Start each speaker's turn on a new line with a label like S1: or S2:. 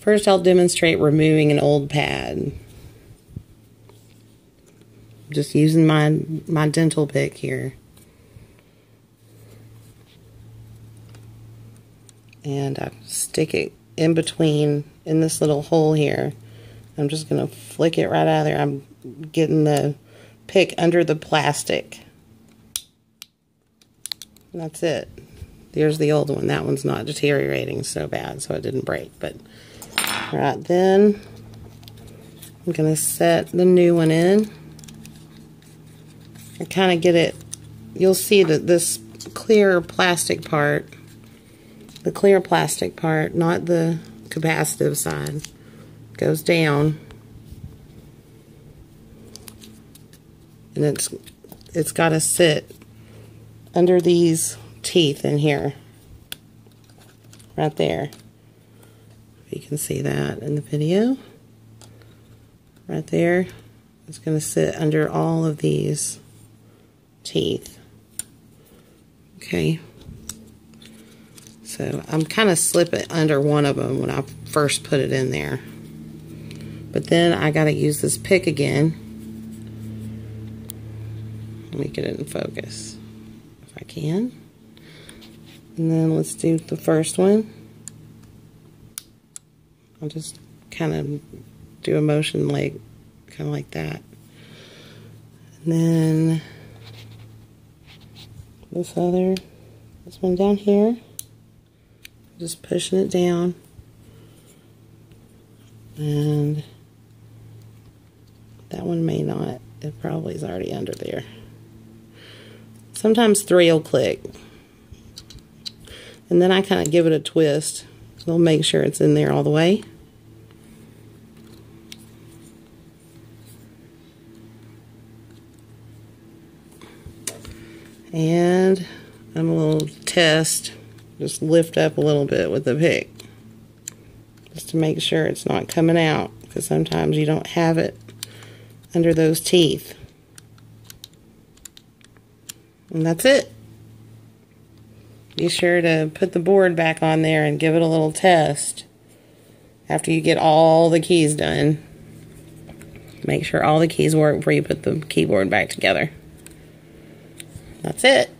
S1: First, I'll demonstrate removing an old pad. Just using my, my dental pick here. And I stick it in between, in this little hole here. I'm just going to flick it right out of there. I'm getting the pick under the plastic. And that's it. There's the old one. That one's not deteriorating so bad, so it didn't break. But right then, I'm going to set the new one in. I kind of get it, you'll see that this clear plastic part, the clear plastic part, not the capacitive side, goes down. And it's it's got to sit under these teeth in here. Right there. You can see that in the video. Right there. It's going to sit under all of these teeth. Okay. So I'm kind of slip it under one of them when I first put it in there. But then I got to use this pick again. Let me get it in focus if I can. And then let's do the first one. I'll just kind of do a motion like, kind of like that. And then this other, this one down here, just pushing it down. And that one may not, it probably is already under there. Sometimes three will click. And then I kind of give it a twist. We'll make sure it's in there all the way. And I'm a little test, just lift up a little bit with the pick. Just to make sure it's not coming out, because sometimes you don't have it under those teeth. And that's it. Be sure to put the board back on there and give it a little test after you get all the keys done. Make sure all the keys work before you put the keyboard back together. That's it.